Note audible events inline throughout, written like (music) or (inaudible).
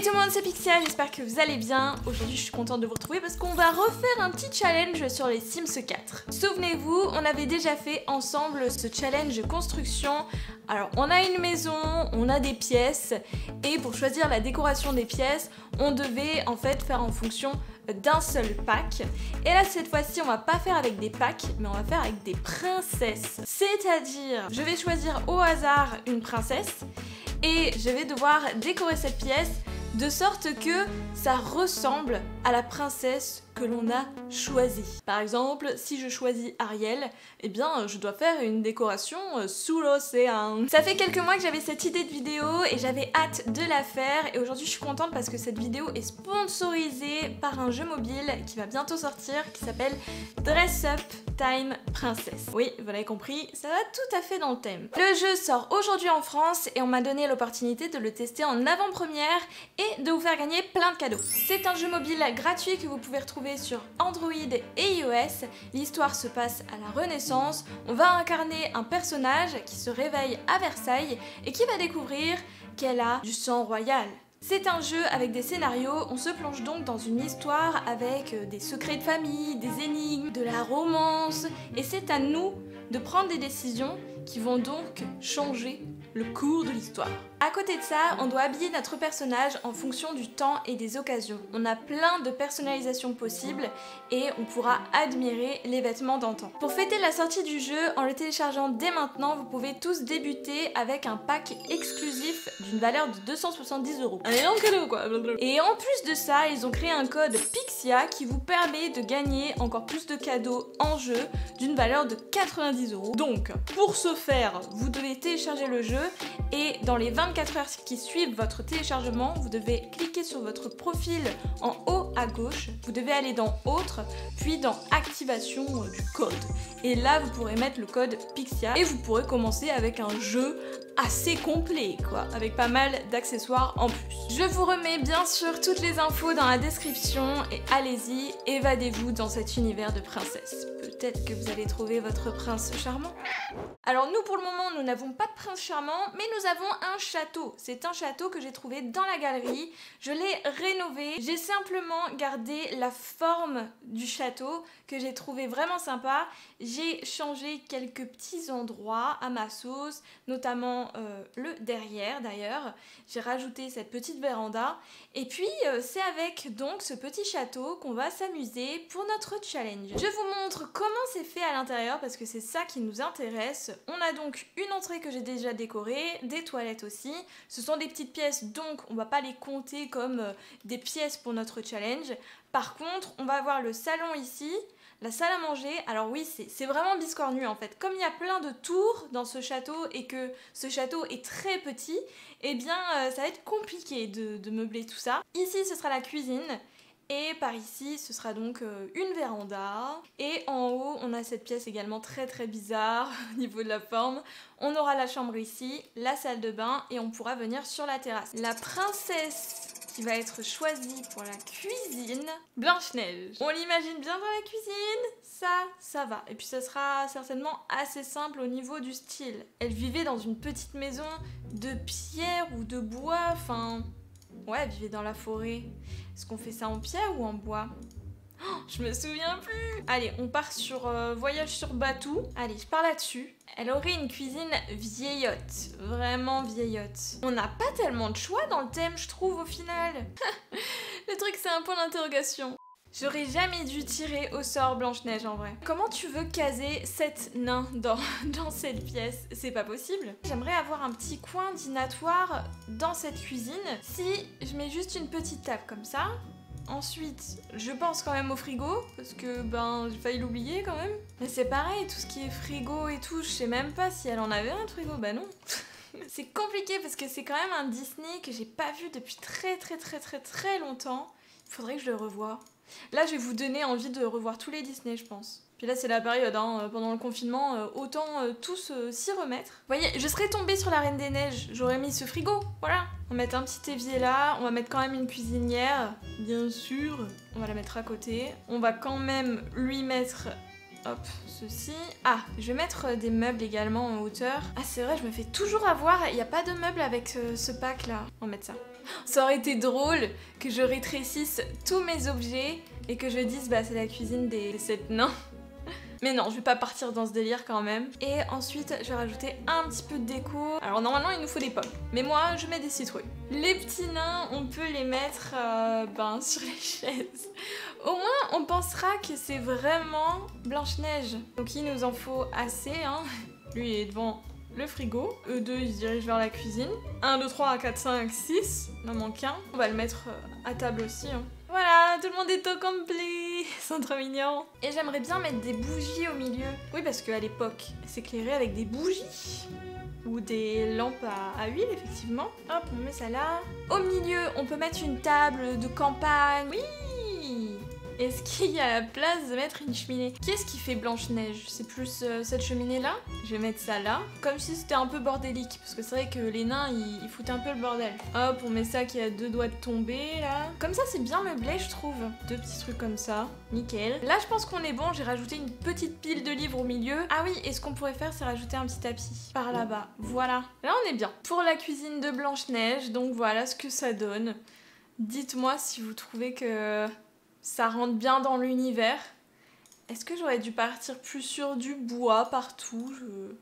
Salut tout le monde, c'est Pixia, j'espère que vous allez bien. Aujourd'hui, je suis contente de vous retrouver parce qu'on va refaire un petit challenge sur les Sims 4. Souvenez-vous, on avait déjà fait ensemble ce challenge construction. Alors, on a une maison, on a des pièces, et pour choisir la décoration des pièces, on devait en fait faire en fonction d'un seul pack. Et là, cette fois-ci, on va pas faire avec des packs, mais on va faire avec des princesses. C'est-à-dire, je vais choisir au hasard une princesse, et je vais devoir décorer cette pièce de sorte que ça ressemble à la princesse que l'on a choisie. Par exemple, si je choisis Ariel, eh bien je dois faire une décoration euh, sous l'océan. Ça fait quelques mois que j'avais cette idée de vidéo et j'avais hâte de la faire et aujourd'hui je suis contente parce que cette vidéo est sponsorisée par un jeu mobile qui va bientôt sortir qui s'appelle Dress Up Time. Oui, vous l'avez compris, ça va tout à fait dans le thème. Le jeu sort aujourd'hui en France et on m'a donné l'opportunité de le tester en avant-première et de vous faire gagner plein de cadeaux. C'est un jeu mobile gratuit que vous pouvez retrouver sur Android et iOS. L'histoire se passe à la Renaissance. On va incarner un personnage qui se réveille à Versailles et qui va découvrir qu'elle a du sang royal. C'est un jeu avec des scénarios, on se plonge donc dans une histoire avec euh, des secrets de famille, des énigmes, de la romance, et c'est à nous de prendre des décisions qui vont donc changer le cours de l'histoire. À côté de ça, on doit habiller notre personnage en fonction du temps et des occasions. On a plein de personnalisations possibles et on pourra admirer les vêtements d'antan. Pour fêter la sortie du jeu, en le téléchargeant dès maintenant, vous pouvez tous débuter avec un pack exclusif d'une valeur de 270 euros. Un énorme cadeau quoi Et en plus de ça, ils ont créé un code PIXIA qui vous permet de gagner encore plus de cadeaux en jeu d'une valeur de 90 euros. Donc, pour ce faire, vous devez télécharger le jeu et dans les 24 heures qui suivent votre téléchargement, vous devez cliquer sur votre profil en haut à gauche, vous devez aller dans Autres, puis dans Activation du code. Et là, vous pourrez mettre le code Pixia et vous pourrez commencer avec un jeu assez complet, quoi, avec pas mal d'accessoires en plus. Je vous remets bien sûr toutes les infos dans la description et allez-y, évadez-vous dans cet univers de princesse. Peut-être que vous allez trouver votre prince charmant. Alors nous pour le moment nous n'avons pas de prince charmant mais nous avons un château. C'est un château que j'ai trouvé dans la galerie. Je l'ai rénové. J'ai simplement gardé la forme du château que j'ai trouvé vraiment sympa. J'ai changé quelques petits endroits à ma sauce, notamment euh, le derrière d'ailleurs. J'ai rajouté cette petite véranda. Et puis euh, c'est avec donc ce petit château qu'on va s'amuser pour notre challenge. Je vous montre comment c'est fait à l'intérieur parce que c'est ça qui nous intéresse on a donc une entrée que j'ai déjà décorée, des toilettes aussi. Ce sont des petites pièces, donc on va pas les compter comme euh, des pièces pour notre challenge. Par contre, on va avoir le salon ici, la salle à manger, alors oui, c'est vraiment biscornu en fait. Comme il y a plein de tours dans ce château et que ce château est très petit, eh bien euh, ça va être compliqué de meubler tout ça. Ici, ce sera la cuisine. Et par ici, ce sera donc euh, une véranda. Et en haut, on a cette pièce également très très bizarre (laughs) au niveau de la forme. On aura la chambre ici, la salle de bain et on pourra venir sur la terrasse. La princesse qui va être choisie pour la cuisine, Blanche-Neige. On l'imagine bien dans la cuisine Ça, ça va. Et puis ça sera certainement assez simple au niveau du style. Elle vivait dans une petite maison de pierre ou de bois, enfin... Ouais, elle vivait dans la forêt. Est-ce qu'on fait ça en pierre ou en bois oh, je me souviens plus Allez, on part sur euh, voyage sur Batou. Allez, je pars là-dessus. Elle aurait une cuisine vieillotte. Vraiment vieillotte. On n'a pas tellement de choix dans le thème, je trouve, au final. (laughs) le truc, c'est un point d'interrogation. J'aurais jamais dû tirer au sort Blanche-Neige en vrai. Comment tu veux caser 7 nains dans, (laughs) dans cette pièce? C'est pas possible. J'aimerais avoir un petit coin dînatoire dans cette cuisine. Si je mets juste une petite table comme ça, Ensuite, je pense quand même au frigo, parce que ben j'ai failli l'oublier quand même. Mais c'est pareil, tout ce qui est frigo et tout, je sais même pas si elle en avait un frigo, bah non. (laughs) c'est compliqué parce que c'est quand même un Disney que j'ai pas vu depuis très très très très très longtemps. Il faudrait que je le revoie. Là, je vais vous donner envie de revoir tous les Disney, je pense. Puis là, c'est la période, hein, euh, pendant le confinement, euh, autant euh, tous s'y remettre. Vous voyez, je serais tombée sur la Reine des Neiges, j'aurais mis ce frigo, voilà. On va mettre un petit évier là, on va mettre quand même une cuisinière, bien sûr. On va la mettre à côté. On va quand même lui mettre Hop, ceci. Ah, je vais mettre des meubles également en hauteur. Ah, c'est vrai, je me fais toujours avoir. Il n'y a pas de meubles avec ce pack là. On va mettre ça. Ça aurait été drôle que je rétrécisse tous mes objets et que je dise bah c'est la cuisine des sept nains. (laughs) Mais non, je vais pas partir dans ce délire quand même. Et ensuite, je vais rajouter un petit peu de déco. Alors normalement, il nous faut des pommes. Mais moi, je mets des citrouilles. Les petits nains, on peut les mettre euh, ben, (laughs) sur les chaises. Au moins, on pensera que c'est vraiment Blanche-Neige. Donc il nous en faut assez. Hein. Lui est devant le frigo. Eux deux, ils se dirigent vers la cuisine. 1, 2, 3, 4, 5, 6. Il en manque un. On va le mettre euh, à table aussi. Hein. Voilà, tout le monde est au complet C'est trop mignon Et j'aimerais bien mettre des bougies au milieu. Oui, parce qu'à l'époque, s'éclairer avec des bougies ou des lampes à, à, huile effectivement. Hop, on met ça là. Au milieu, on peut mettre une table de campagne. Oui est-ce qu'il y a la place de mettre une cheminée Qu'est-ce qui fait Blanche-Neige C'est plus euh, cette cheminée-là Je vais mettre ça là. Comme si c'était un peu bordélique. Parce que c'est vrai que les nains, ils, foutent un peu le bordel. Hop, on met ça qui a deux doigts de tomber, là. Comme ça, c'est bien meublé, je trouve. Deux petits trucs comme ça. Nickel. Là, je pense qu'on est bon. J'ai rajouté une petite pile de livres au milieu. Ah oui, et ce qu'on pourrait faire, c'est rajouter un petit tapis par là-bas. Voilà. Là, on est bien. Pour la cuisine de Blanche-Neige, donc voilà ce que ça donne. Dites-moi si vous trouvez que ça rentre bien dans l'univers. Est-ce que j'aurais dû partir plus sur du bois partout? Je...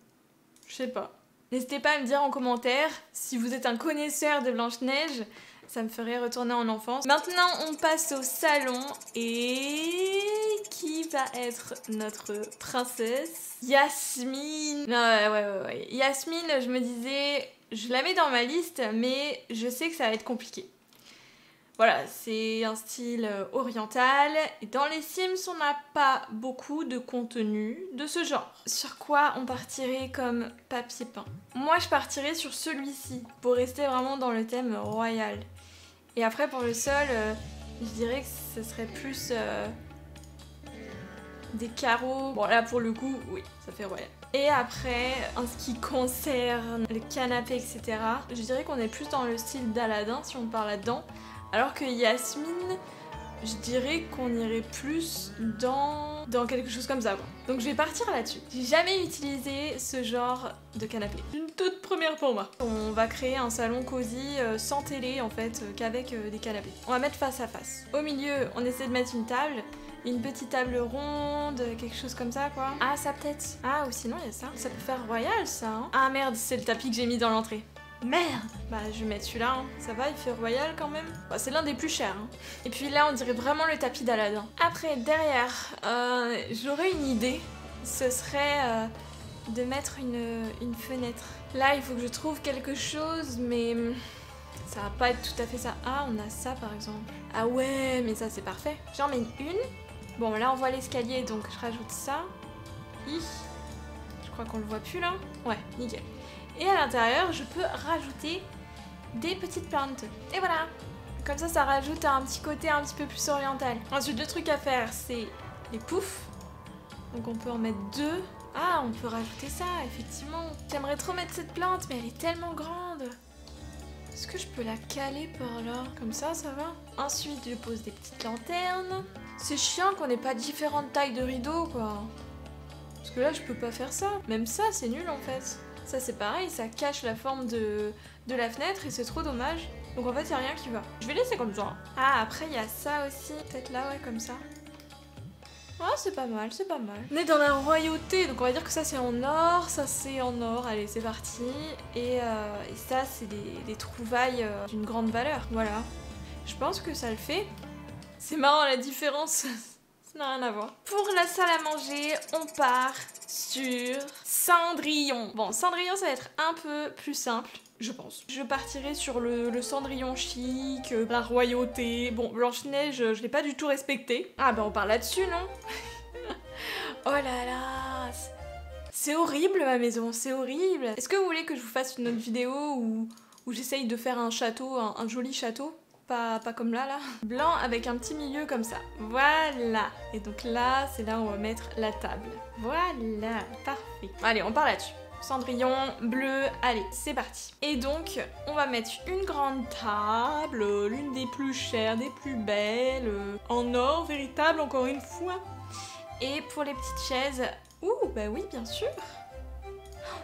Sais pas. N'hésitez pas à me dire en commentaire si vous êtes un connaisseur de Blanche-Neige. Ça me ferait retourner en enfance. Maintenant, on passe au salon. Et qui va être notre princesse? Yasmine. Non, ouais, ouais, ouais. Yasmine, je me disais, je la mets dans ma liste, mais je sais que ça va être compliqué. Voilà, c'est un style euh, oriental. Et dans les Sims, on n'a pas beaucoup de contenu de ce genre. Sur quoi on partirait comme papier peint? Moi, je partirais sur celui-ci, pour rester vraiment dans le thème royal. Et après, pour le sol, euh, je dirais que ce serait plus euh, des carreaux. Bon, là, pour le coup, oui, ça fait royal. Et après, en ce qui concerne le canapé, etc., je dirais qu'on est plus dans le style d'Aladin, si on parle là-dedans. Alors que Yasmine, je dirais qu'on irait plus dans, dans quelque chose comme ça. Donc je vais partir là-dessus. J'ai jamais utilisé ce genre de canapé. Une toute première pour moi. On va créer un salon cosy euh, sans télé en fait, euh, qu'avec euh, des canapés. On va mettre face à face. Au milieu, on essaie de mettre une table. Une petite table ronde, quelque chose comme ça quoi. Ah ça peut-être. Ah ou sinon il y a ça. Ça peut faire royal ça. Hein. Ah merde, c'est le tapis que j'ai mis dans l'entrée. Merde Bah je vais mettre celui-là, hein. ça va, il fait royal quand même. Bah, c'est l'un des plus chers. Hein. Et puis là on dirait vraiment le tapis d'Aladin. Après, derrière, euh, j'aurais une idée. Ce serait euh, de mettre une, fenêtre. Là il faut que je trouve quelque chose, mais ça va pas être tout à fait ça. Ah, on a ça par exemple. Ah ouais, mais ça c'est parfait. J'en mets une. Bon là on voit l'escalier, donc je rajoute ça. Crois qu'on le voit plus là. Ouais, nickel. Et à l'intérieur, je peux rajouter des petites plantes. Et voilà Comme ça, ça rajoute un petit côté un petit peu plus oriental. Ensuite, le truc à faire, c'est les poufs. Donc on peut en mettre deux. Ah, on peut rajouter ça, effectivement. J'aimerais trop mettre cette plante, mais elle est tellement grande. Est-ce que je peux la caler par là? Comme ça, ça va? Ensuite, je pose des petites lanternes. C'est chiant qu'on n'ait pas différentes tailles de rideaux, quoi. Parce que là, je peux pas faire ça. Même ça, c'est nul, en fait. Ça c'est pareil, ça cache la forme de, de la fenêtre et c'est trop dommage. Donc en fait, il a rien qui va. Je vais laisser comme ça. Ah, après, il y a ça aussi. Peut-être là, ouais, comme ça. Ah, c'est pas mal, c'est pas mal. On est dans la royauté, donc on va dire que ça c'est en or, ça c'est en or. Allez, c'est parti. Et, euh, ça, c'est des, trouvailles euh, d'une grande valeur. Voilà. Je pense que ça le fait. C'est marrant la différence. (laughs) rien à voir. Pour la salle à manger, on part sur Cendrillon. Bon, Cendrillon, ça va être un peu plus simple. Je pense. Je partirai sur le, cendrillon chic, euh, la royauté. Bon, Blanche-Neige, je l'ai pas du tout respecté. Ah bah on parle là-dessus, non? (laughs) Oh là là C'est horrible ma maison, c'est horrible Est-ce que vous voulez que je vous fasse une autre vidéo où j'essaye de faire un château, un joli château? Pas, comme là, là. Blanc avec un petit milieu comme ça. Voilà. Et donc là, c'est là où on va mettre la table. Voilà, parfait. Allez, on part là-dessus. Cendrillon bleu, allez, c'est parti. Et donc, on va mettre une grande table, l'une des plus chères, des plus belles, en or véritable, encore une fois. Et pour les petites chaises, ouh, bah oui, bien sûr.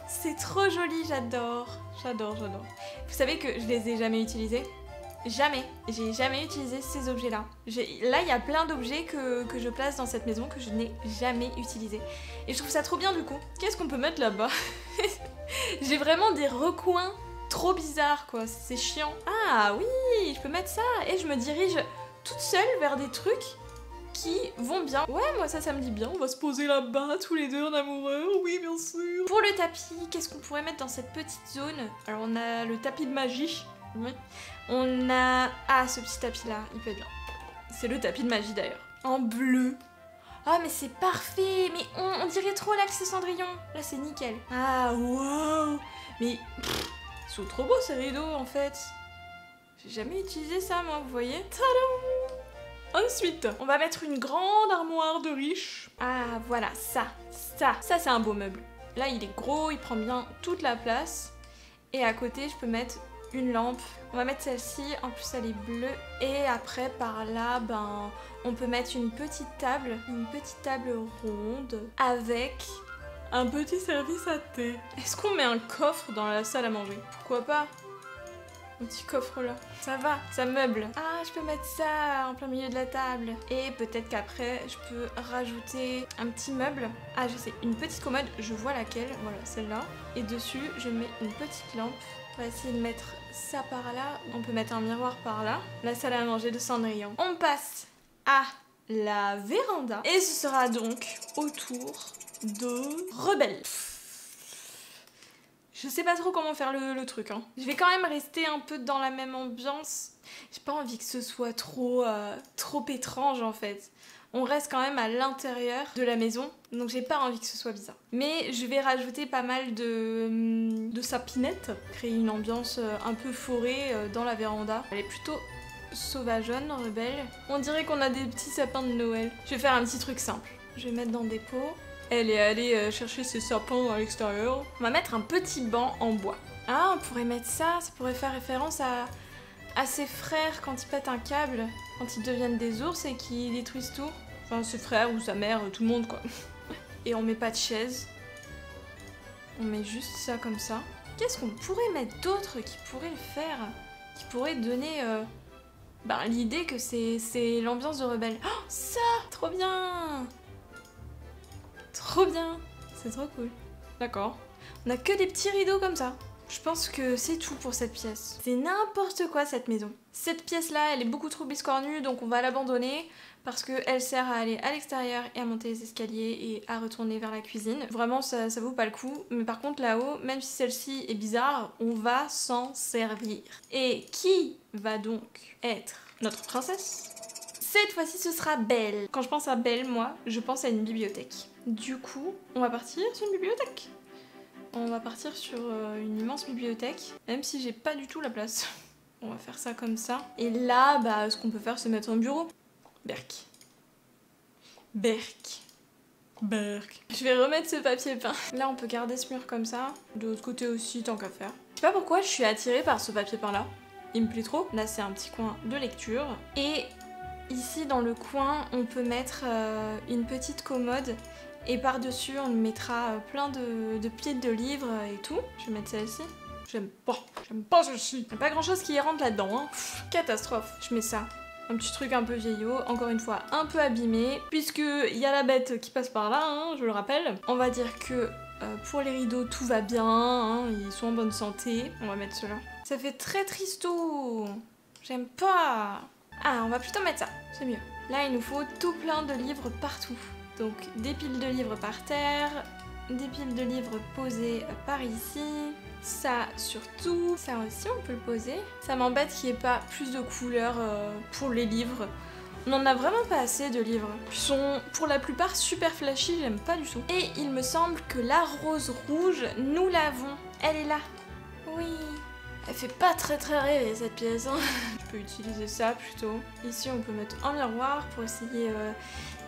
C'est trop joli, j'adore. J'adore, j'adore. Vous savez que je les ai jamais utilisées Jamais. J'ai jamais utilisé ces objets-là. Là, il y a plein d'objets que, que, je place dans cette maison que je n'ai jamais utilisés. Et je trouve ça trop bien du coup. Qu'est-ce qu'on peut mettre là-bas? (laughs) J'ai vraiment des recoins trop bizarres quoi. C'est chiant. Ah oui, je peux mettre ça. Et je me dirige toute seule vers des trucs qui vont bien. Ouais, moi ça, ça me dit bien. On va se poser là-bas, tous les deux en amoureux. Oui, bien sûr. Pour le tapis, qu'est-ce qu'on pourrait mettre dans cette petite zone? Alors, on a le tapis de magie. On a... Ah, ce petit tapis-là, il peut être bien. C'est le tapis de magie d'ailleurs. En bleu. Ah, mais c'est parfait Mais on, dirait trop l'accès Cendrillon. Là, c'est nickel. Ah, wow Mais... ils sont trop beaux ces rideaux, en fait. J'ai jamais utilisé ça, moi, vous voyez Tadam Ensuite, on va mettre une grande armoire de riche. Ah, voilà, ça, ça, ça c'est un beau meuble. Là, il est gros, il prend bien toute la place. Et à côté, je peux mettre une lampe. On va mettre celle-ci, en plus elle est bleue. Et après, par là, ben, on peut mettre une petite table, une petite table ronde avec un petit service à thé. Est-ce qu'on met un coffre dans la salle à manger? Pourquoi pas? Un petit coffre là. Ça va, ça meuble. Ah, je peux mettre ça en plein milieu de la table. Et peut-être qu'après, je peux rajouter un petit meuble. Ah, je sais, une petite commode, je vois laquelle. Voilà, celle-là. Et dessus, je mets une petite lampe. On va essayer de mettre ça par là. On peut mettre un miroir par là. La salle à manger de Cendrillon. On passe à la véranda. Et ce sera donc autour de Rebelle. Je sais pas trop comment faire le, truc. Hein. Je vais quand même rester un peu dans la même ambiance. J'ai pas envie que ce soit trop, euh, trop étrange en fait. On reste quand même à l'intérieur de la maison, donc j'ai pas envie que ce soit bizarre. Mais je vais rajouter pas mal de, sapinettes, créer une ambiance euh, un peu forêt euh, dans la véranda. Elle est plutôt sauvageonne, rebelle. On dirait qu'on a des petits sapins de Noël. Je vais faire un petit truc simple. Je vais mettre dans des pots. Elle est allée euh, chercher ses sapins à l'extérieur. On va mettre un petit banc en bois. Ah, on pourrait mettre ça, ça pourrait faire référence à, à ses frères quand ils pètent un câble, quand ils deviennent des ours et qu'ils détruisent tout. Enfin, ses frères ou sa mère, tout le monde quoi. Et on met pas de chaise. On met juste ça comme ça. Qu'est-ce qu'on pourrait mettre d'autre qui pourrait le faire Qui pourrait donner euh, ben, l'idée que c'est l'ambiance de rebelle? Oh, ça Trop bien Trop bien C'est trop cool. D'accord. On a que des petits rideaux comme ça. Je pense que c'est tout pour cette pièce. C'est n'importe quoi cette maison. Cette pièce-là, elle est beaucoup trop biscornue, donc on va l'abandonner parce qu'elle sert à aller à l'extérieur et à monter les escaliers et à retourner vers la cuisine. Vraiment, ça, ça vaut pas le coup. Mais par contre, là-haut, même si celle-ci est bizarre, on va s'en servir. Et qui va donc être notre princesse? Cette fois-ci, ce sera Belle. Quand je pense à Belle, moi, je pense à une bibliothèque. Du coup, on va partir sur une bibliothèque. On va partir sur euh, une immense bibliothèque, même si j'ai pas du tout la place. (laughs) On va faire ça comme ça. Et là, bah, ce qu'on peut faire, c'est mettre un bureau. Berk. Berk. Berk. Je vais remettre ce papier peint. Là, on peut garder ce mur comme ça. De l'autre côté aussi, tant qu'à faire. Je sais pas pourquoi je suis attirée par ce papier peint là. Il me plaît trop. Là, c'est un petit coin de lecture. Et ici, dans le coin, on peut mettre euh, une petite commode et par-dessus, on mettra euh, plein de, de de livres et tout. Je vais mettre celle-ci. J'aime pas. J'aime pas celle-ci. a pas grand-chose qui rentre là-dedans. Hein. catastrophe. Je mets ça. Un petit truc un peu vieillot, encore une fois un peu abîmé, puisque il y a la bête qui passe par là, hein, je le rappelle. On va dire que euh, pour les rideaux tout va bien, hein, ils sont en bonne santé. On va mettre cela. Ça fait très tristo. J'aime pas. Ah, on va plutôt mettre ça, c'est mieux. Là, il nous faut tout plein de livres partout. Donc des piles de livres par terre, des piles de livres posées par ici, ça surtout, ça aussi on peut le poser. Ça m'embête qu'il n'y ait pas plus de couleurs euh, pour les livres. On n'en a vraiment pas assez de livres. Ils sont pour la plupart super flashy, j'aime pas du tout. Et il me semble que la rose rouge, nous l'avons. Elle est là. Oui. Elle fait pas très très rêver cette pièce. Hein. (laughs) Je peux utiliser ça plutôt. Ici on peut mettre un miroir pour essayer euh,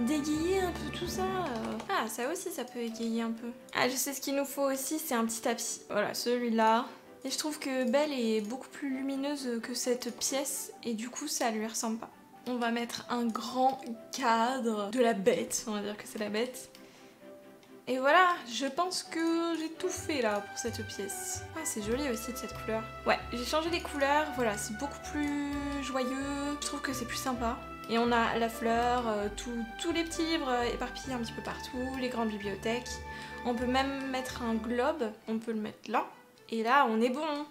d'égayer un peu tout ça. Euh. Ah ça aussi ça peut égayer un peu. Ah je sais ce qu'il nous faut aussi c'est un petit tapis. Voilà celui-là. Et je trouve que Belle est beaucoup plus lumineuse que cette pièce et du coup ça lui ressemble pas. On va mettre un grand cadre de la bête, on va dire que c'est la bête. Et voilà, je pense que j'ai tout fait là pour cette pièce. Ah, c'est joli aussi de cette couleur. Ouais, j'ai changé les couleurs, voilà, c'est beaucoup plus joyeux. Je trouve que c'est plus sympa. Et on a la fleur, euh, tous les petits livres éparpillés un petit peu partout, les grandes bibliothèques. On peut même mettre un globe, on peut le mettre là. Et là, on est bon.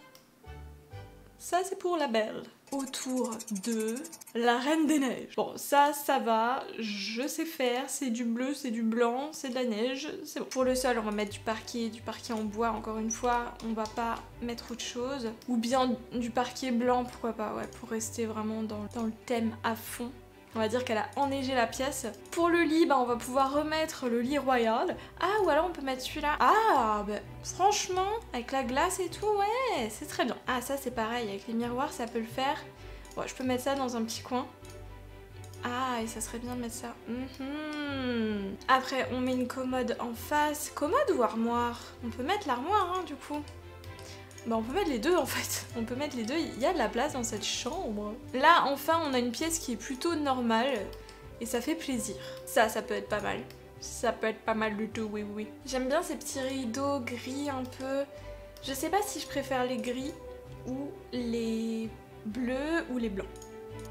Ça, c'est pour la belle autour de la Reine des Neiges. Bon, ça, ça va, je sais faire, c'est du bleu, c'est du blanc, c'est de la neige, c'est bon. Pour le sol, on va mettre du parquet, du parquet en bois, encore une fois, on va pas mettre autre chose. Ou bien du parquet blanc, pourquoi pas, ouais, pour rester vraiment dans, dans le thème à fond. On va dire qu'elle a enneigé la pièce. Pour le lit, bah, on va pouvoir remettre le lit royal. Ah, ou alors on peut mettre celui-là. Ah, bah, franchement, avec la glace et tout, ouais, c'est très bien. Ah, ça c'est pareil, avec les miroirs, ça peut le faire. Bon, je peux mettre ça dans un petit coin. Ah, et ça serait bien de mettre ça. Mhm. Après, on met une commode en face. Commode ou armoire? On peut mettre l'armoire, hein, du coup. Bah on peut mettre les deux en fait. On peut mettre les deux, il y a de la place dans cette chambre. Là enfin on a une pièce qui est plutôt normale et ça fait plaisir. Ça, ça peut être pas mal. Ça peut être pas mal du tout, oui oui. J'aime bien ces petits rideaux gris un peu. Je sais pas si je préfère les gris ou les bleus ou les blancs.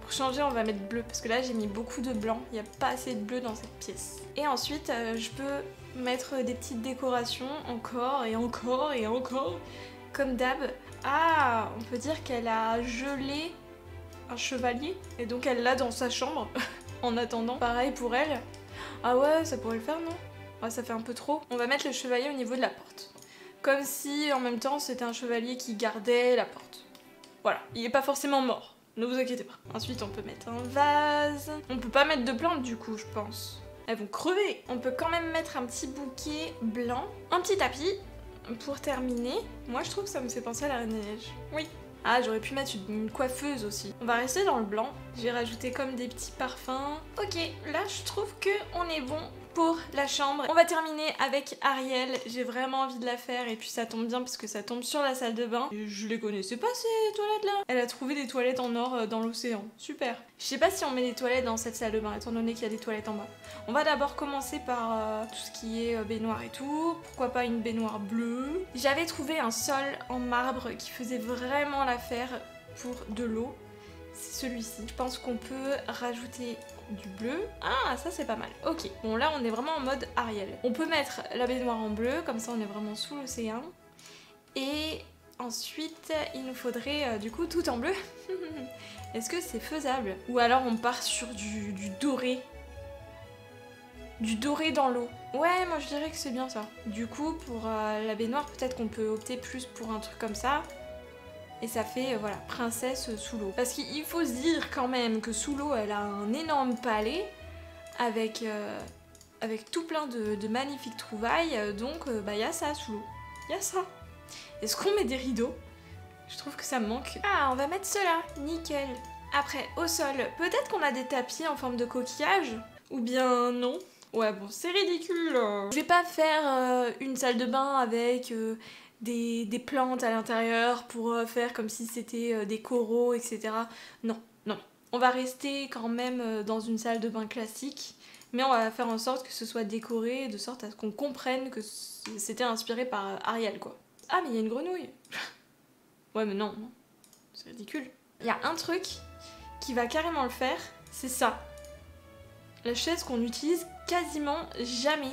Pour changer, on va mettre bleu parce que là j'ai mis beaucoup de blanc. Il n'y a pas assez de bleu dans cette pièce. Et ensuite, euh, je peux mettre des petites décorations encore et encore et encore comme d'hab. Ah, on peut dire qu'elle a gelé un chevalier et donc elle l'a dans sa chambre (laughs) en attendant. Pareil pour elle. Ah ouais, ça pourrait le faire, non? Ah, ça fait un peu trop. On va mettre le chevalier au niveau de la porte. Comme si en même temps c'était un chevalier qui gardait la porte. Voilà, il est pas forcément mort. Ne vous inquiétez pas. Ensuite, on peut mettre un vase. On peut pas mettre de plantes du coup, je pense. Elles vont crever. On peut quand même mettre un petit bouquet blanc, un petit tapis pour terminer, moi je trouve que ça me fait penser à la Reine des Neiges. Oui. Ah, j'aurais pu mettre une coiffeuse aussi. On va rester dans le blanc. Je vais rajouter comme des petits parfums. Ok, là je trouve que on est bon pour la chambre. On va terminer avec Ariel. J'ai vraiment envie de la faire et puis ça tombe bien parce que ça tombe sur la salle de bain. je les connaissais pas ces toilettes là. Elle a trouvé des toilettes en or euh, dans l'océan. Super. Je sais pas si on met des toilettes dans cette salle de bain étant donné qu'il y a des toilettes en bas. On va d'abord commencer par euh, tout ce qui est euh, baignoire et tout. Pourquoi pas une baignoire bleue? J'avais trouvé un sol en marbre qui faisait vraiment l'affaire pour de l'eau c'est celui-ci. Je pense qu'on peut rajouter du bleu. Ah, ça c'est pas mal. Ok, bon là on est vraiment en mode Ariel. On peut mettre la baignoire en bleu, comme ça on est vraiment sous l'océan. Et ensuite, il nous faudrait euh, du coup tout en bleu. (laughs) Est-ce que c'est faisable? Ou alors on part sur du, doré Du doré dans l'eau. Ouais, moi je dirais que c'est bien ça. Du coup, pour euh, la baignoire, peut-être qu'on peut opter plus pour un truc comme ça et ça fait euh, voilà princesse sous l'eau. Parce qu'il faut se dire quand même que sous l'eau elle a un énorme palais avec, euh, avec tout plein de, magnifiques trouvailles euh, donc bah il y a ça sous l'eau. Il y a ça. Est-ce qu'on met des rideaux? Je trouve que ça me manque. Ah on va mettre cela, nickel. Après au sol, peut-être qu'on a des tapis en forme de coquillage? Ou bien non? Ouais bon c'est ridicule. Je vais pas faire une salle de bain avec des, plantes à l'intérieur pour euh, faire comme si c'était euh, des coraux, etc. Non, non. On va rester quand même euh, dans une salle de bain classique, mais on va faire en sorte que ce soit décoré de sorte à ce qu'on comprenne que c'était inspiré par Ariel, quoi. Ah, mais il y a une grenouille (laughs) Ouais, mais non, non. C'est ridicule. Il y a un truc qui va carrément le faire, c'est ça. La chaise qu'on utilise quasiment jamais.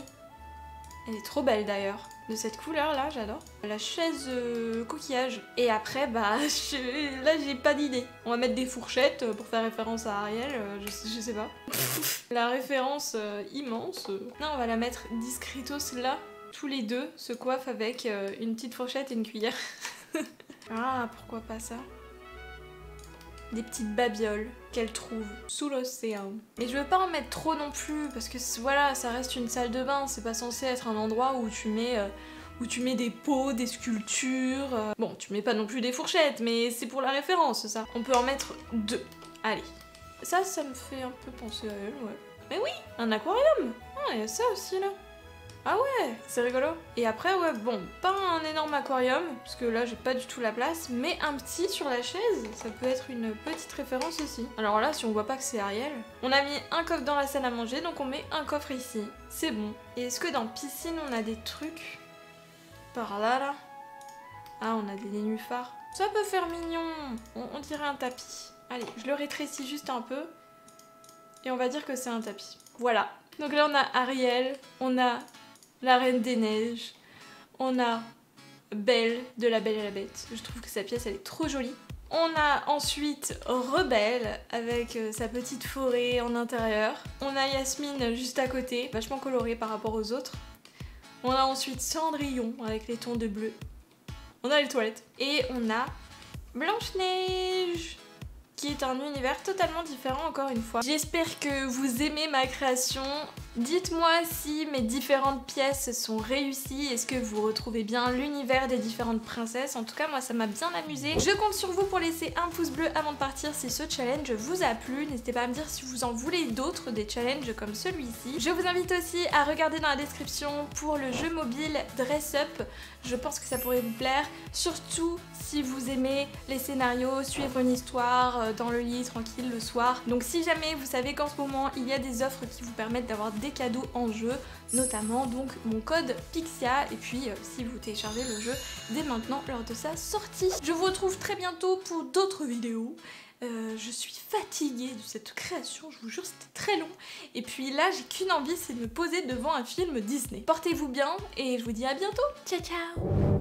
Elle est trop belle d'ailleurs cette couleur là, j'adore. La chaise euh, coquillage. Et après, bah (laughs) là j'ai pas d'idée. On va mettre des fourchettes euh, pour faire référence à Ariel, euh, je, sais pas. (laughs) la référence immense. Non, on va la mettre discretos là. Tous les deux se coiffent avec une petite fourchette et une cuillère. (laughs) ah, pourquoi pas ça? Des petites babioles qu'elle trouve sous l'océan. Mais je veux pas en mettre trop non plus parce que voilà, ça reste une salle de bain, c'est pas censé être un endroit où tu mets euh, où tu mets des pots, des sculptures. Euh. Bon, tu mets pas non plus des fourchettes, mais c'est pour la référence ça. On peut en mettre deux. Allez. Ça, ça me fait un peu penser à elle, ouais. Mais oui, un aquarium Ah, il y a ça aussi là. Ah ouais, c'est rigolo. Et après, ouais, bon, pas un énorme aquarium, parce que là j'ai pas du tout la place, mais un petit sur la chaise, ça peut être une petite référence aussi. Alors là, si on voit pas que c'est Ariel, on a mis un coffre dans la salle à manger, donc on met un coffre ici. C'est bon. Et est-ce que dans piscine on a des trucs par là là? Ah, on a des nénuphars. Ça peut faire mignon. On, on dirait un tapis. Allez, je le rétrécis juste un peu. Et on va dire que c'est un tapis. Voilà. Donc là, on a Ariel, on a la Reine des Neiges, on a Belle de La Belle et la Bête. Je trouve que sa pièce, elle est trop jolie. On a ensuite Rebelle avec euh, sa petite forêt en intérieur. On a Yasmine juste à côté, vachement colorée par rapport aux autres. On a ensuite Cendrillon avec les tons de bleu. On a les toilettes. Et on a Blanche-Neige qui est un univers totalement différent encore une fois. J'espère que vous aimez ma création. Dites-moi si mes différentes pièces sont réussies, est-ce que vous retrouvez bien l'univers des différentes princesses? En tout cas, moi ça m'a bien amusé. Je compte sur vous pour laisser un pouce bleu avant de partir si ce challenge vous a plu. N'hésitez pas à me dire si vous en voulez d'autres, des challenges comme celui-ci. Je vous invite aussi à regarder dans la description pour le jeu mobile Dress Up. Je pense que ça pourrait vous plaire, surtout si vous aimez les scénarios, suivre une histoire euh, dans le lit tranquille le soir. Donc si jamais vous savez qu'en ce moment il y a des offres qui vous permettent d'avoir des cadeaux en jeu, notamment donc mon code Pixia et puis euh, si vous téléchargez le jeu dès maintenant lors de sa sortie. Je vous retrouve très bientôt pour d'autres vidéos. Euh, je suis fatiguée de cette création, je vous jure c'était très long. Et puis là j'ai qu'une envie, c'est de me poser devant un film Disney. Portez-vous bien et je vous dis à bientôt. Ciao ciao